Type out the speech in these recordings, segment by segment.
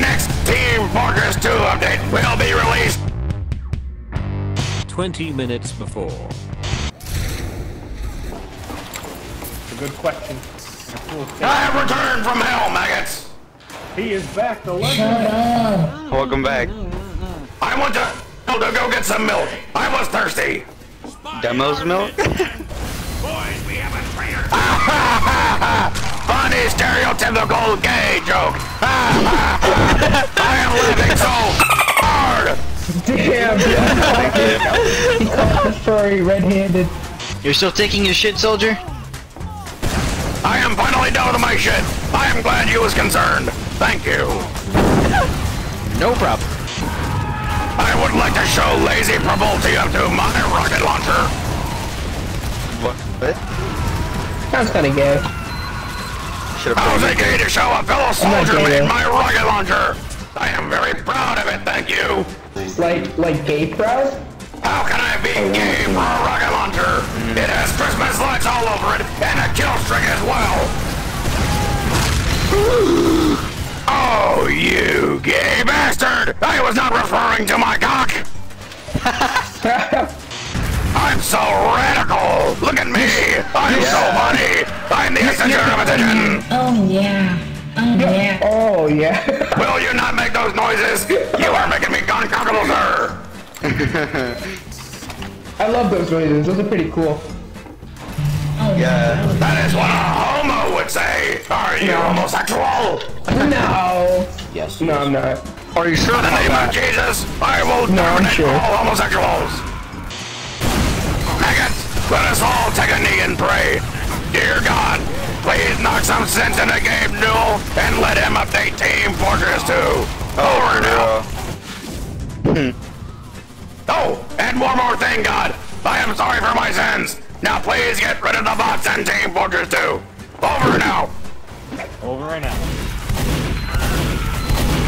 next Team Fortress 2 update will be released 20 minutes before. It's a good question. A cool. I have returned from hell, maggots. He is back, the legend. Welcome back. I want to, to go get some milk. I was thirsty. Demos milk? stereotypical gay joke. I am living so hard. Damn, he caught the furry red-handed. You're still taking your shit, soldier? I am finally done with my shit. I am glad you was concerned. Thank you. No problem. I would like to show lazy Pravolti up to my rocket launcher. What? What? Sounds kind of gay. Should How's have it gay to show a fellow soldier gay, made my rocket launcher? I am very proud of it, thank you. Like, like gay proud? How can I be gay for a rocket launcher? It has Christmas lights all over it and a kill string as well. Oh, you gay bastard! I was not referring to my cock. I'm so radical. Look at me. I'm so funny. I'm the center of attention. Oh yeah. Oh yeah. Oh, yeah. Will you not make those noises? You are making me uncomfortable, sir. I love those noises. Those are pretty cool. Oh, yeah. That is what a homo would say. Are you homosexual? No. Yes. No, I'm not. Are you sure In the about name of? Jesus, I will No, I'm terminate sure. all homosexuals. Maggots, let us all take a knee and pray. Dear God, please knock some sense into Gabe Newell and let him update Team Fortress 2. Over and out. Oh, and one more thing, God. I am sorry for my sins. Now please get rid of the bots and Team Fortress 2. Over and out. Over and out.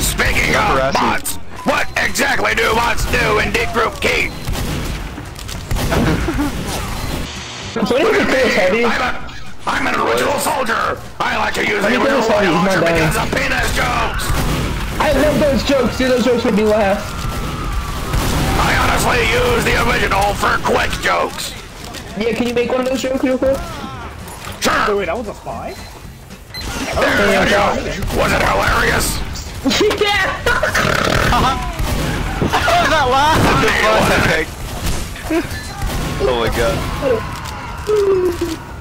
Speaking of harassing. bots, what exactly do bots do in Deep Group Key? So what is the coolest heavy? I'm, an original soldier. I like to use the original kill this rocket heavy, he's launcher because of penis jokes. I love those jokes. Dude, those jokes make me laugh. I honestly use the original for quick jokes. Yeah, can you make one of those jokes real quick? Sure, Wait, I was a spy? there you go. Was it hilarious? yeah. that laugh! Funny, wasn't it? Oh my god.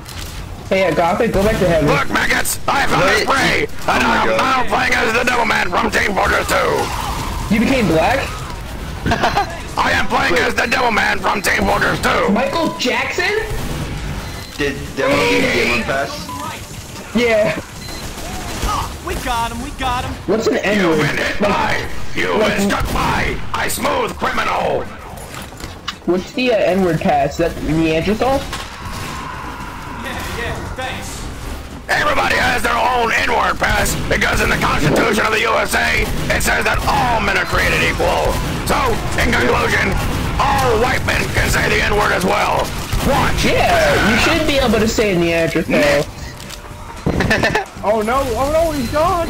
Hey, yeah, Gothic, go back to heaven. Look, maggots, I found a Wait. spray, and Oh my I'm God. now playing as the Demoman from Team Fortress 2. You became black? I am playing as the Demoman from Team Fortress 2. Michael Jackson? Did demo get Game Pass? Yeah. We got him, we got him. What's an You've N-word? been hit by, you've like- been struck by, I smooth criminal. what's the uh, N-word pass? Is that Neanderthal? Everybody has their own N-word pass because in the Constitution of the USA, it says that all men are created equal. So, in conclusion, all white men can say the N-word as well. Watch. Yeah, you should be able to say Neanderthal. Oh no, oh no, he's gone!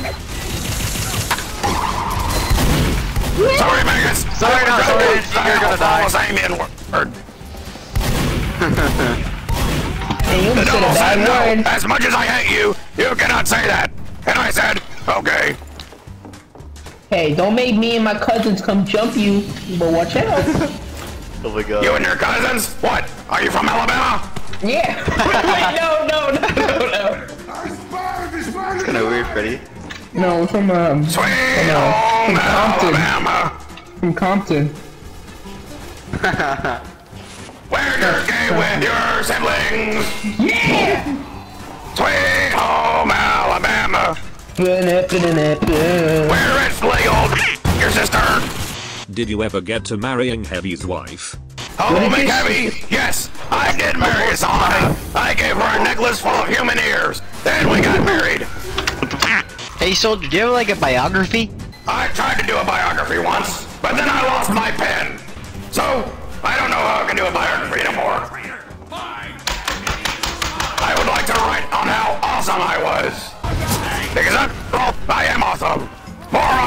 Sorry, maggots. Sorry, no, sorry, I didn't think you were gonna die. Almost saying the N-word. And you said a bad no. word. As much as I hate you, you cannot say that. And I said, okay. Hey, don't make me and my cousins come jump you, but watch out. Oh my god. You and your cousins? What? Are you from Alabama? yeah. Wait, no, no, no, no, no. It's kinda weird, Freddy. No, from um, Sweet no. home From Compton. Alabama. from Compton. Where you're gay with your siblings. Yeah. Sweet home Alabama. Where Where it's legal. Your sister. Did you ever get to marrying Heavy's wife? Oh, did you Yes, I did marry Solana. I gave her a necklace full of human ears. Then we got married. Hey, soldier, do you have like a biography? I tried to do a biography once, but then I lost my pen. So, I don't know how I can do a biography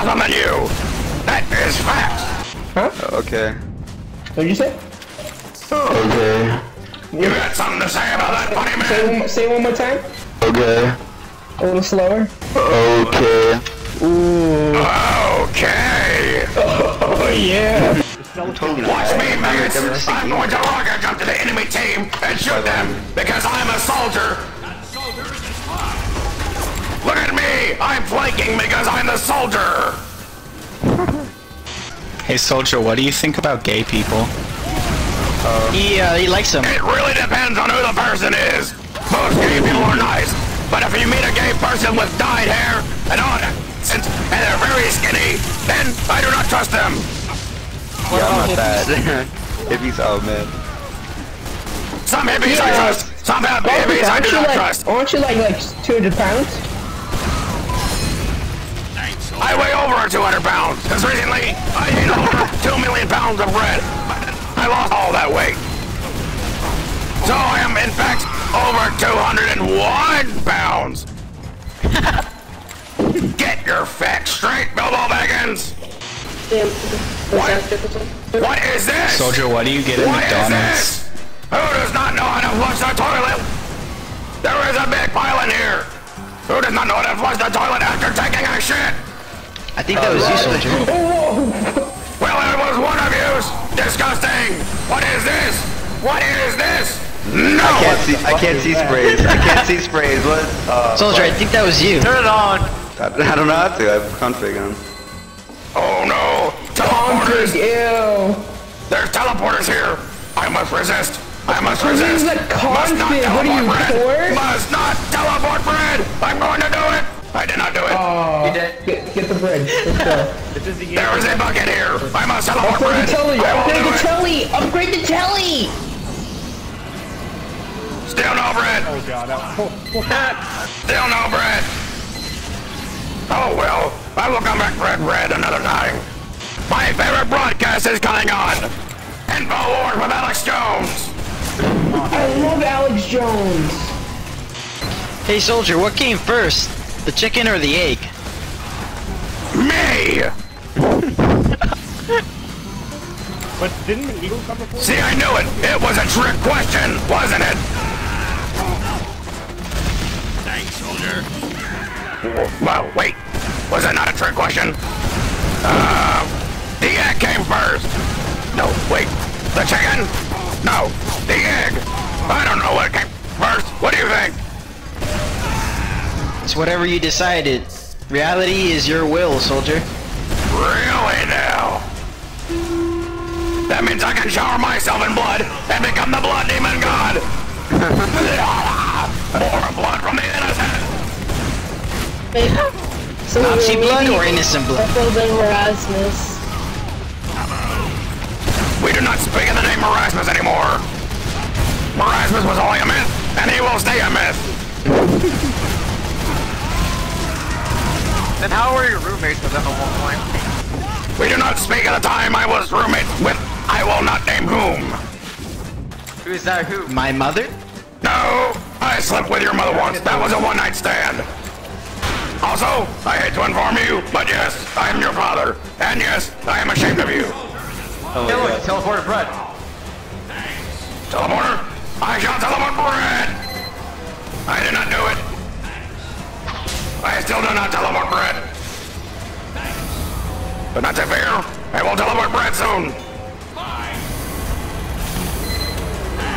awesome than you. That is facts. Okay. What'd you say? Oh. Okay. You got something to say about that, funny Say man? one, more- say it one more time. Okay. A little slower. Okay. Ooh. Okay. Oh yeah. Watch me, maggots. I'm going to rocket jump to the enemy team and shoot them because I'm a soldier. Flanking because I'm the soldier. Hey soldier, what do you think about gay people? He uh, he likes them. It really depends on who the person is. Most gay people are nice, but if you meet a gay person with dyed hair and on since and they're very skinny, then I do not trust them. Yeah, I'm not that. Hippies, oh man. Some hippies I Yeah. trust. Some hip- hippies I aren't do you not like, trust. aren't you like like 200 pounds? I weigh over 200 pounds, because recently I ate over 2 million pounds of bread. I lost all that weight. So I am, in fact, over 201 pounds. Get your facts straight, Bilbo Baggins. What? What is this? Soldier, what do you get at McDonald's? Who does not know how to flush the toilet? There is a big pile in here. Who does not know how to flush the toilet after taking a shit? I think that was you, soldier. Well, it was one of yous. Disgusting. What is this? What is this? No. I can't see. I can't see sprays. I can't see sprays. What? Uh, Soldier, I think that was you. Turn it on. I, I don't know how to. I have config on. Oh no. Config, Teleporters. ew. There's teleporters here. I must resist. I must This resist. is a Must not. What are you, teleport bread. Must not teleport bread. I'm going to do it. I did not do it. Oh, get, get the bread. Let's go. This is the There is a bucket here. I must teleport Upgrade bread. the telly. I will Upgrade do the it. telly. Upgrade the telly. Still no bread. Oh god, that was Still no bread. Oh well, I will come back for that bread another time. My favorite broadcast is coming on. InfoWars with Alex Jones. I love Alex Jones. Hey soldier, what came first? The chicken or the egg? Me. But didn't the eagle come before? See, I knew it. It was a trick question, wasn't it? Thanks, soldier. Well, wait. Was it not a trick question? Uh, the egg came first. No, wait. The chicken? No, the egg. I don't know what came first. What do you think? It's whatever you decided. Reality is your will, soldier. Really now? That means I can shower myself in blood and become the blood demon god. More blood from the innocent. Nazi blood or innocent blood? Building Erasmus. We do not speak in the name Erasmus anymore. Erasmus was only a myth, and he will stay a myth. Then how were your roommates with them at one point? We do not speak at the time I was roommates with I will not name whom. Who's that who? My mother? No, I slept with your mother once. That was a one-night stand. Also, I hate to inform you, but yes, I am your father. And yes, I am ashamed of you. Oh Hey, my look, god. teleported bread. Teleporter, I shall teleport bread. I did not do it. I still do not teleport bread. But not to fear, I will teleport bread soon.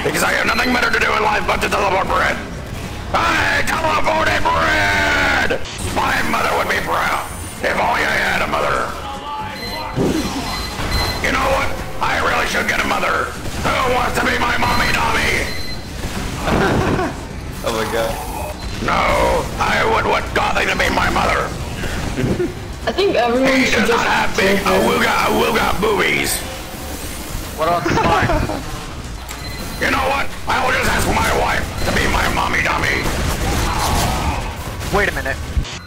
Because I have nothing better to do in life but to teleport bread. I teleported bread! My mother would be proud if only I had a mother. You know what? I really should get a mother. Who wants to be my mommy Tommy? Oh my god. No, want Gothy to be my mother. I think everyone He should does not just have big awooga awooga boobies. What else is mine? You know what? I will just ask my wife to be my mommy dummy. Wait a minute.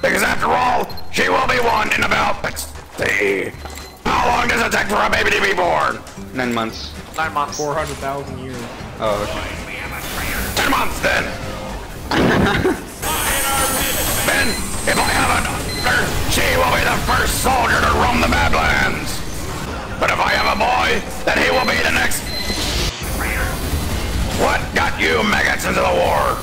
Because after all, she will be one in about, let's see. How long does it take for a baby to be born? Nine months. Nine months. 400,000 years. Oh, okay. Ten months then. then, if I have a daughter, she will be the first soldier to roam the Badlands. But if I have a boy, then he will be the next. What got you maggots into the war?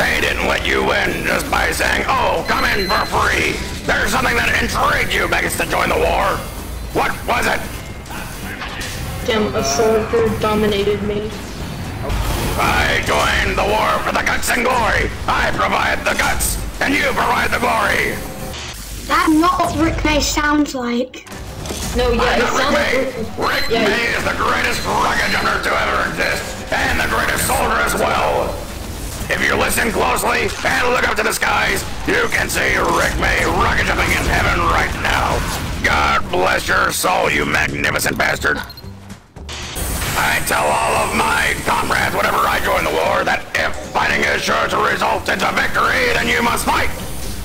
They didn't let you in just by saying, oh, come in for free. There's something that intrigued you maggots to join the war. What was it? Damn, a soldier dominated me. I joined the war for the guts and glory. I provide the guts, and you provide the glory. That's not what Rick May sounds like. No, yeah, I'm it not Rick May. like Rick yeah. May is the greatest rugged hunter to ever exist, and the greatest soldier as well. If you listen closely and look up to the skies, you can see Rick May rocket jumping in heaven right now. God bless your soul, you magnificent bastard. I tell all of my comrades whenever I join the war that if fighting is sure to result into victory, then you must fight.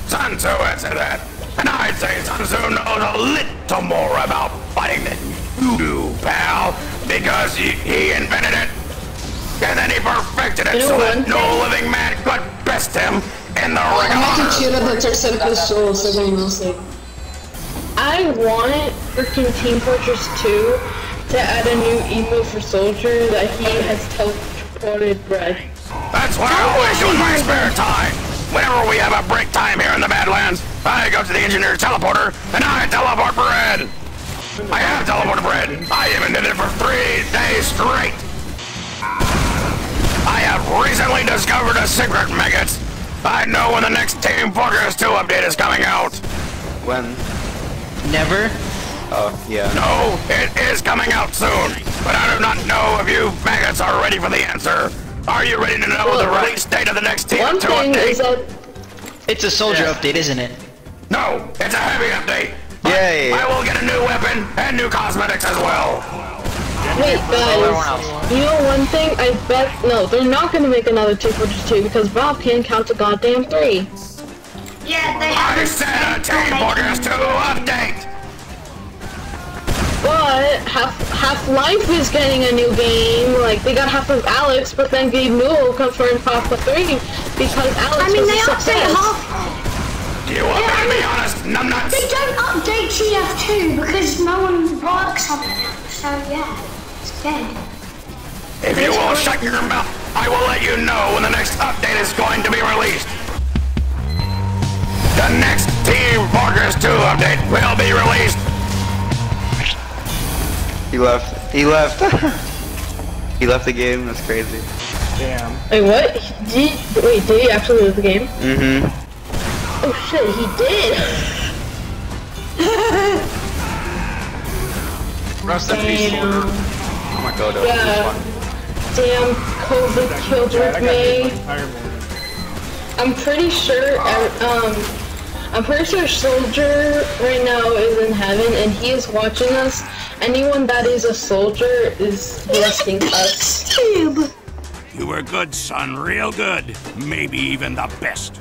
Sun Tzu had said that. And I'd say Sun Tzu knows a little more about fighting than you do, pal. Because he, he invented it. And then he perfected it You so that no living man could best him in the ring of I'm honor. actually the tercer episode, so they know I want freaking Team Fortress 2 to add a new emote for Soldier that he has teleported bread. That's what I always do in my spare time. Whenever we have a break time here in the Badlands, I go to the engineer's teleporter and I teleport bread. I have teleported bread. I even did it for three days straight. I have recently discovered a secret, maggots. I know when the next Team Fortress 2 update is coming out. When? Never? Oh, yeah. No, it is coming out soon. But I do not know if you maggots are ready for the answer. Are you ready to know Well, the release date of the next Team One 2 thing update? is that It's a soldier update, isn't it? No, it's a heavy update. Yay. I will get a new weapon and new cosmetics as well. Wait, guys. You know one thing? I bet no, they're not gonna make another Team Fortress 2 because Valve can't count to goddamn three. Yeah, they I haven't. said a Team Fortress 2 update. But Half Half Life is getting a new game. Like they got half of Alyx, but then Gabe Newell confirmed Half Life 3 because Alyx I mean, was they a update success. half. Do you want me Yeah, to be honest, numbnuts? They don't update TF2 because no one works on it. So yeah, it's dead. If you will shut your mouth, I will let you know when the next update is going to be released. The next Team Fortress 2 update will be released. He left. He left. he left the game. That's crazy. Damn. Wait, what? Did he, wait? Did he actually lose the game? Mm-hmm. Oh shit, he did. Rest in peace. Oh my god. that was Yeah. Damn, COVID killed Chad, I Rick got hit May. my entire morning. I'm pretty sure, uh, um, I'm pretty sure Soldier right now is in heaven and he is watching us. Anyone that is a soldier is blessing us. Tube. You were good, son, real good. Maybe even the best.